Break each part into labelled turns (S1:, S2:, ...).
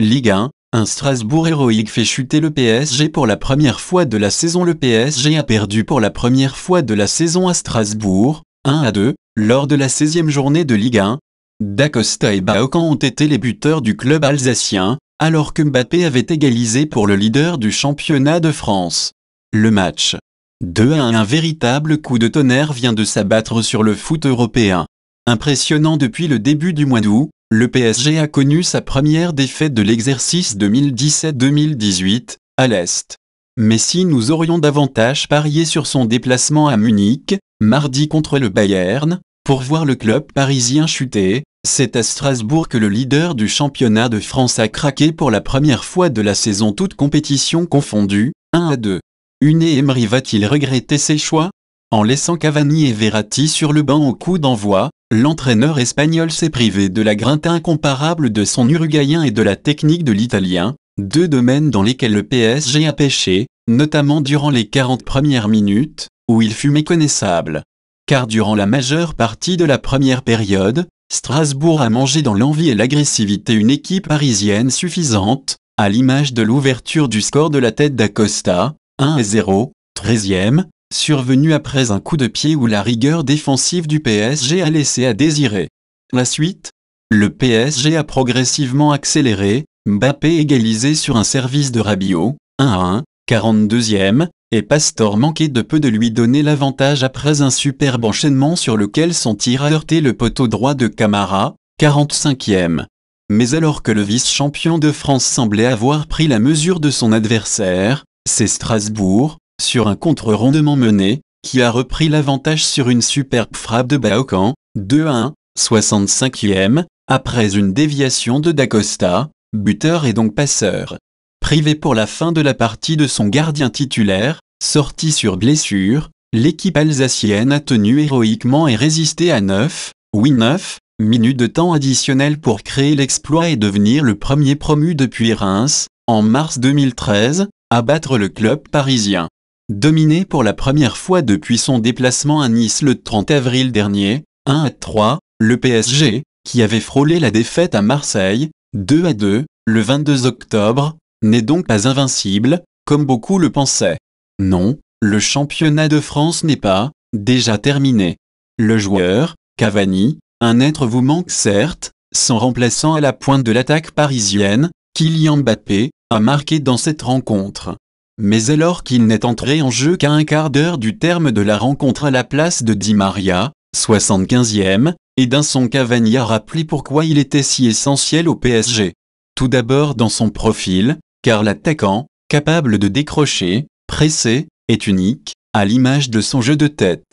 S1: Ligue 1, un Strasbourg héroïque fait chuter le PSG pour la première fois de la saison. Le PSG a perdu pour la première fois de la saison à Strasbourg, 1 à 2, lors de la 16e journée de Ligue 1. Dacosta et Baokan ont été les buteurs du club alsacien, alors que Mbappé avait égalisé pour le leader du championnat de France. Le match 2 à 1, un véritable coup de tonnerre vient de s'abattre sur le foot européen. Impressionnant depuis le début du mois d'août, le PSG a connu sa première défaite de l'exercice 2017-2018, à l'Est. Mais si nous aurions davantage parié sur son déplacement à Munich, mardi contre le Bayern, pour voir le club parisien chuter, c'est à Strasbourg que le leader du championnat de France a craqué pour la première fois de la saison toute compétition confondue, 1 à 2. Une Emery va-t-il regretter ses choix? En laissant Cavani et Verratti sur le banc au coup d'envoi, l'entraîneur espagnol s'est privé de la grinta incomparable de son Uruguayen et de la technique de l'Italien, deux domaines dans lesquels le PSG a pêché, notamment durant les 40 premières minutes, où il fut méconnaissable. Car durant la majeure partie de la première période, Strasbourg a mangé dans l'envie et l'agressivité une équipe parisienne suffisante, à l'image de l'ouverture du score de la tête d'Acosta, 1 à 0, 13e, survenu après un coup de pied où la rigueur défensive du PSG a laissé à désirer. La suite? Le PSG a progressivement accéléré, Mbappé égalisé sur un service de Rabiot, 1 à 1, 42e, et Pastor manquait de peu de lui donner l'avantage après un superbe enchaînement sur lequel son tir a heurté le poteau droit de Camara, 45e. Mais alors que le vice-champion de France semblait avoir pris la mesure de son adversaire, c'est Strasbourg, sur un contre-rondement mené, qui a repris l'avantage sur une superbe frappe de Baokan, 2 à 1, 65e, après une déviation de Dacosta, buteur et donc passeur privé pour la fin de la partie de son gardien titulaire, sorti sur blessure, l'équipe alsacienne a tenu héroïquement et résisté à 9, oui 9, minutes de temps additionnel pour créer l'exploit et devenir le premier promu depuis Reims, en mars 2013, à battre le club parisien. Dominé pour la première fois depuis son déplacement à Nice le 30 avril dernier, 1 à 3, le PSG, qui avait frôlé la défaite à Marseille, 2 à 2, le 22 octobre, n'est donc pas invincible, comme beaucoup le pensaient. Non, le championnat de France n'est pas, déjà terminé. Le joueur, Cavani, un être vous manque certes, son remplaçant à la pointe de l'attaque parisienne, Kylian Mbappé, a marqué dans cette rencontre. Mais alors qu'il n'est entré en jeu qu'à un quart d'heure du terme de la rencontre à la place de Di Maria, 75e, et d'un son Cavani a rappelé pourquoi il était si essentiel au PSG. Tout d'abord dans son profil, car l'attaquant, capable de décrocher, presser, est unique, à l'image de son jeu de tête.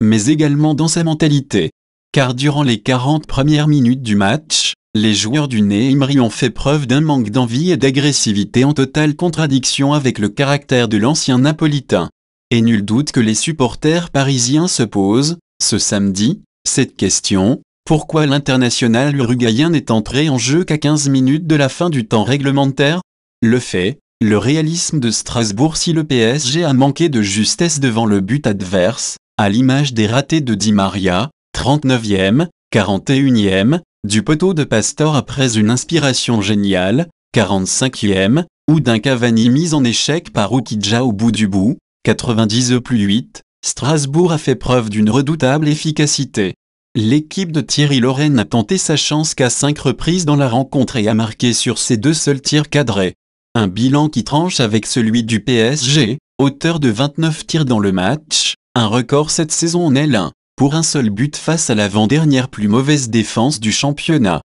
S1: Mais également dans sa mentalité. Car durant les 40 premières minutes du match, les joueurs du Neymri ont fait preuve d'un manque d'envie et d'agressivité en totale contradiction avec le caractère de l'ancien napolitain. Et nul doute que les supporters parisiens se posent, ce samedi, cette question, pourquoi l'international uruguayen n'est entré en jeu qu'à 15 minutes de la fin du temps réglementaire? Le fait, le réalisme de Strasbourg si le PSG a manqué de justesse devant le but adverse, à l'image des ratés de Di Maria, 39e, 41e, du poteau de Pastor après une inspiration géniale, 45e, ou d'un Cavani mis en échec par Ukidja au bout du bout, 90 plus 8, Strasbourg a fait preuve d'une redoutable efficacité. L'équipe de Thierry Lorraine a tenté sa chance qu'à cinq reprises dans la rencontre et a marqué sur ses deux seuls tirs cadrés. Un bilan qui tranche avec celui du PSG, auteur de 29 tirs dans le match, un record cette saison en L1, pour un seul but face à l'avant-dernière plus mauvaise défense du championnat.